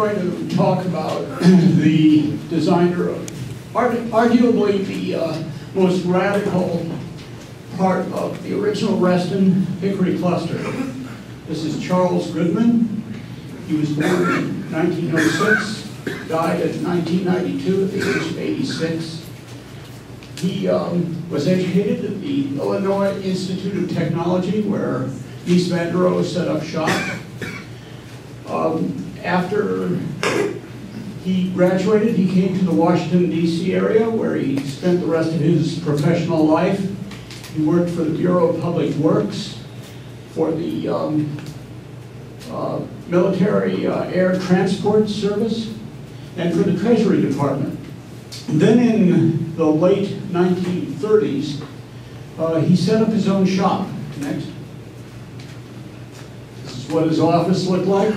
going to talk about the designer of arguably the uh, most radical part of the original Reston Hickory cluster. This is Charles Goodman. He was born in 1906, died in 1992 at the age of 86. He um, was educated at the Illinois Institute of Technology, where Mies van der Rohe set up shop. Um, after he graduated, he came to the Washington, D.C. area, where he spent the rest of his professional life. He worked for the Bureau of Public Works, for the um, uh, Military uh, Air Transport Service, and for the Treasury Department. Then in the late 1930s, uh, he set up his own shop. Next. This is what his office looked like.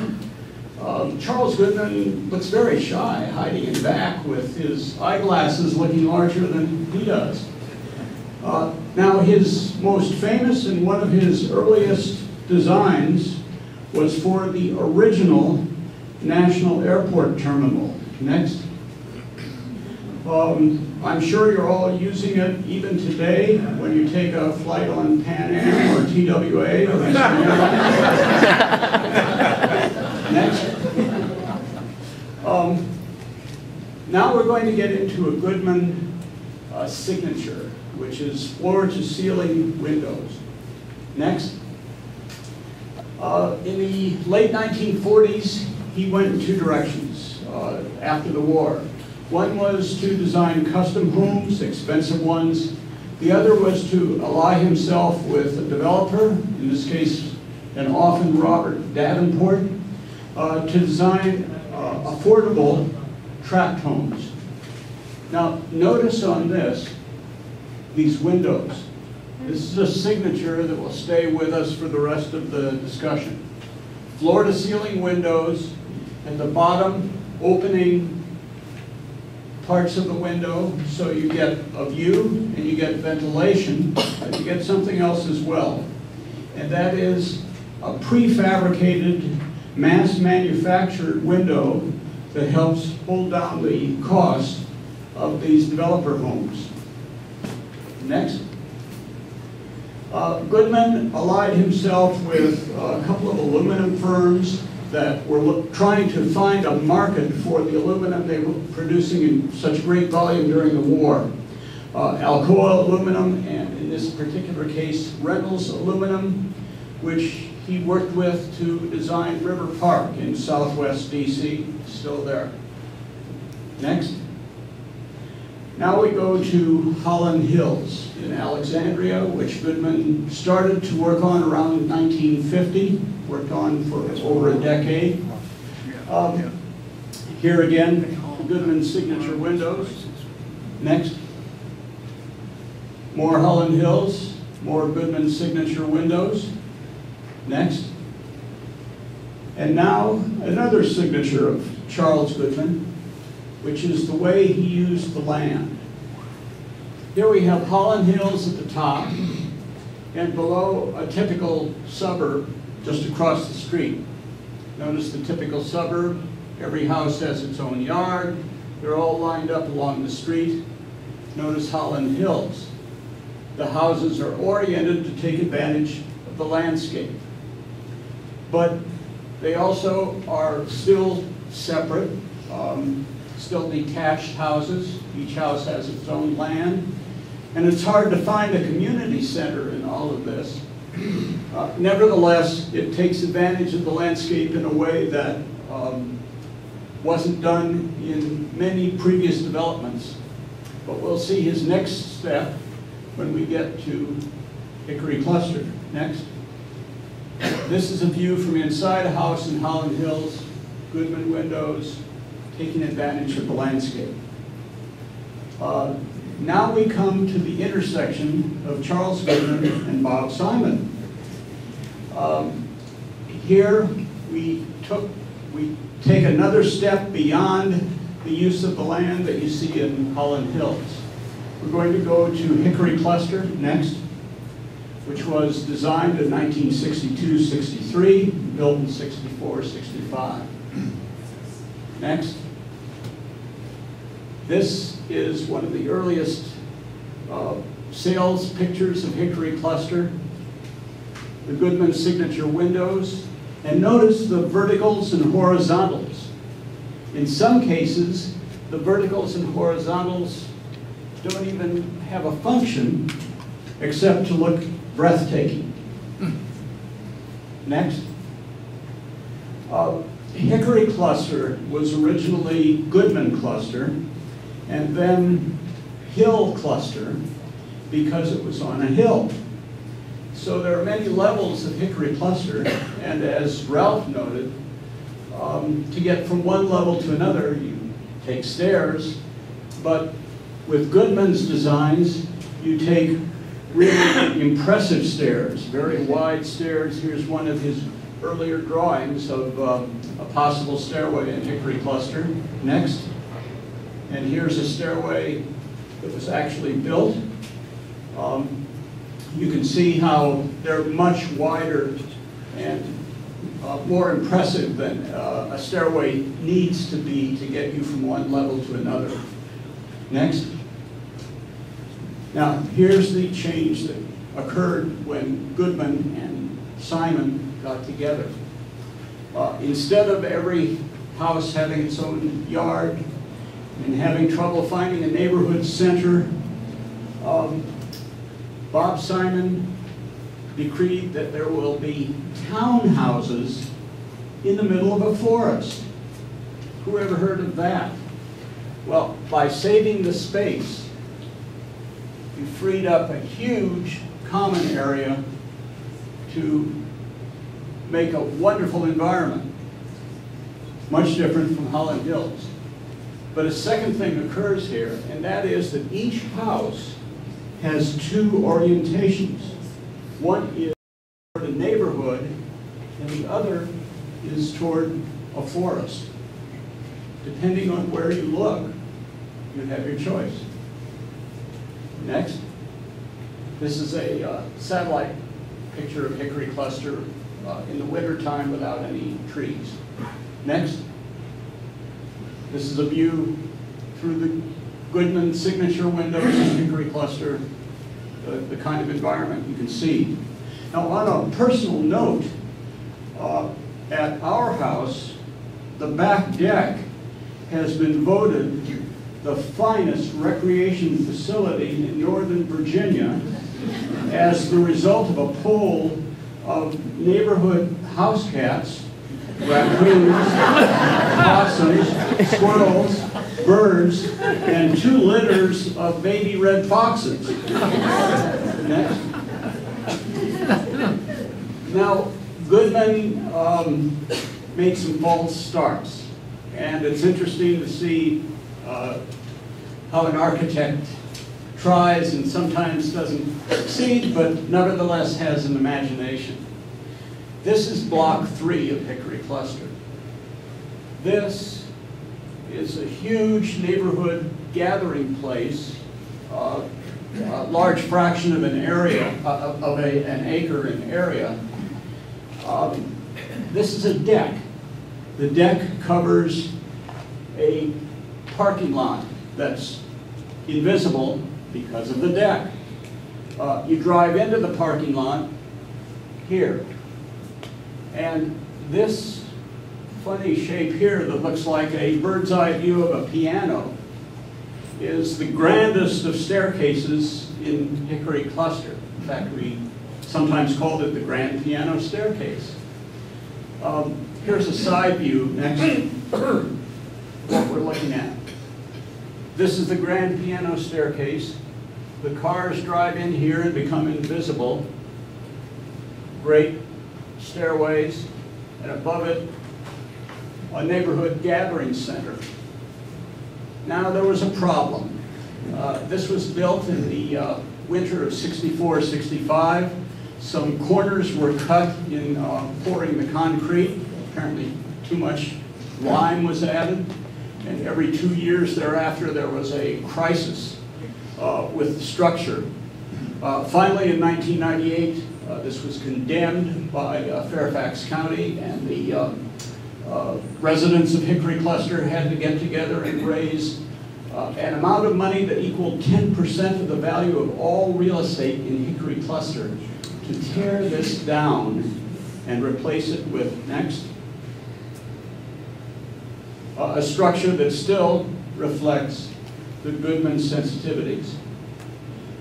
Um, Charles Goodman looks very shy, hiding in back with his eyeglasses looking larger than he does. Uh, now, his most famous and one of his earliest designs was for the original National Airport Terminal. Next. Um, I'm sure you're all using it even today when you take a flight on Pan Am or TWA or Next. Um, now we're going to get into a Goodman uh, signature, which is floor to ceiling windows. Next. Uh, in the late 1940s, he went in two directions uh, after the war. One was to design custom homes, expensive ones. The other was to ally himself with a developer, in this case, an often Robert Davenport, uh, to design uh, affordable tract homes. Now, notice on this, these windows. This is a signature that will stay with us for the rest of the discussion. Floor to ceiling windows, at the bottom, opening parts of the window so you get a view and you get ventilation, but you get something else as well. And that is a prefabricated, mass manufactured window that helps hold down the cost of these developer homes. Next. Uh, Goodman allied himself with a couple of aluminum firms that were trying to find a market for the aluminum they were producing in such great volume during the war. Uh, Alcoa aluminum, and in this particular case, Reynolds aluminum, which he worked with to design River Park in southwest DC, still there. Next. Now we go to Hollin Hills in Alexandria, which Goodman started to work on around 1950, worked on for over a decade. Um, here again, Goodman signature windows. Next. More Hollin Hills, more Goodman signature windows. Next. And now another signature of Charles Goodman, which is the way he used the land. Here we have Hollin Hills at the top, and below a typical suburb just across the street. Notice the typical suburb, every house has its own yard, they're all lined up along the street. Notice Hollin Hills. The houses are oriented to take advantage of the landscape. But they also are still separate, um, still detached houses. Each house has its own land. And it's hard to find a community center in all of this. Uh, nevertheless, it takes advantage of the landscape in a way that um, wasn't done in many previous developments. But we'll see his next step when we get to Hickory Cluster. Next. This is a view from inside a house in Hollin Hills, Goodman windows, taking advantage of the landscape. Uh, now we come to the intersection of Charles Goodman and Bob Simon. Um, here we took, we take another step beyond the use of the land that you see in Hollin Hills. We're going to go to Hickory Cluster next, which was designed in 1962-63, built in 64-65. Next. This is one of the earliest uh, sales pictures of Hickory Cluster. The Goodman signature windows. And notice the verticals and horizontals. In some cases, the verticals and horizontals don't even have a function except to look breathtaking. Next. Uh, Hickory cluster was originally Goodman cluster and then Hill cluster because it was on a hill. So there are many levels of Hickory cluster and as Ralph noted, um, to get from one level to another you take stairs, but with Goodman's designs you take really impressive stairs, very wide stairs. Here's one of his earlier drawings of um, a possible stairway in Hickory Cluster. Next. And here's a stairway that was actually built. Um, you can see how they're much wider and uh, more impressive than uh, a stairway needs to be to get you from one level to another. Next. Now, here's the change that occurred when Goodman and Simon got together. Uh, instead of every house having its own yard and having trouble finding a neighborhood center, um, Bob Simon decreed that there will be townhouses in the middle of a forest. Who ever heard of that? Well, by saving the space, freed up a huge common area to make a wonderful environment, much different from Hollin Hills. But a second thing occurs here, and that is that each house has two orientations. One is toward a neighborhood, and the other is toward a forest. Depending on where you look, you have your choice. Next. This is a uh, satellite picture of Hickory Cluster uh, in the wintertime without any trees. Next. This is a view through the Goodman signature windows in Hickory Cluster, the, the kind of environment you can see. Now on a personal note, uh, at our house, the back deck has been voted the finest recreation facility in Northern Virginia as the result of a poll of neighborhood house cats, raccoons, possums, squirrels, birds, and two litters of baby red foxes. Next. Now, Goodman um, made some false starts, and it's interesting to see uh, how an architect tries and sometimes doesn't succeed, but nevertheless has an imagination. This is block three of Hickory Cluster. This is a huge neighborhood gathering place, uh, a large fraction of an area, uh, of a, an acre in area. Um, this is a deck. The deck covers a parking lot that's invisible because of the deck. Uh, you drive into the parking lot here, and this funny shape here that looks like a bird's eye view of a piano is the grandest of staircases in Hickory Cluster. In fact, we sometimes called it the grand piano staircase. Um, here's a side view next to what we're looking at. This is the grand piano staircase. The cars drive in here and become invisible. Great stairways, and above it, a neighborhood gathering center. Now there was a problem. Uh, this was built in the uh, winter of 64, 65. Some corners were cut in uh, pouring the concrete. Apparently too much lime was added. And every two years thereafter, there was a crisis uh, with the structure. Uh, finally, in 1998, uh, this was condemned by uh, Fairfax County, and the um, uh, residents of Hickory Cluster had to get together and raise uh, an amount of money that equaled 10% of the value of all real estate in Hickory Cluster to tear this down and replace it with, next, a structure that still reflects the Goodman sensitivities.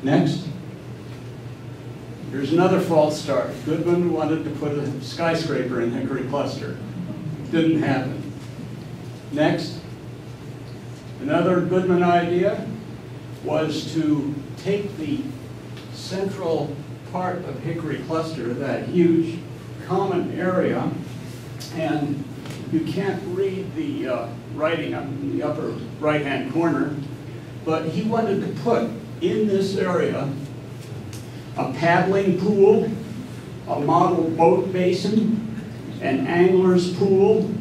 Next. Here's another false start. Goodman wanted to put a skyscraper in Hickory Cluster. Didn't happen. Next. Another Goodman idea was to take the central part of Hickory Cluster, that huge common area, and you can't read the uh, writing up in the upper right-hand corner, but he wanted to put in this area a paddling pool, a model boat basin, an angler's pool,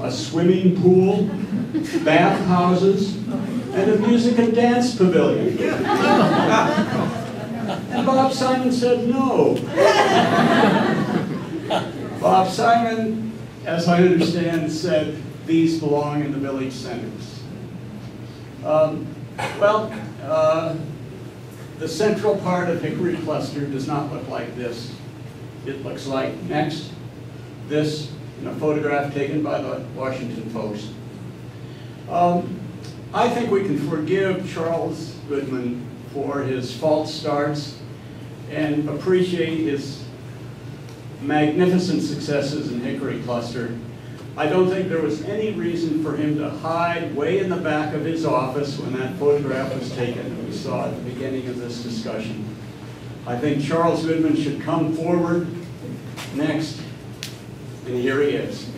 a swimming pool, bathhouses, and a music and dance pavilion. And Bob Simon said no. Bob Simon, as I understand, said these belong in the village centers. Um, Well, uh, the central part of Hickory Cluster does not look like this. It looks like, next, this, in a photograph taken by the Washington Post. Um, I think we can forgive Charles Goodman for his false starts and appreciate his magnificent successes in Hickory Cluster. I don't think there was any reason for him to hide way in the back of his office when that photograph was taken that we saw at the beginning of this discussion. I think Charles Goodman should come forward next, and here he is.